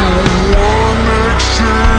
the one next year.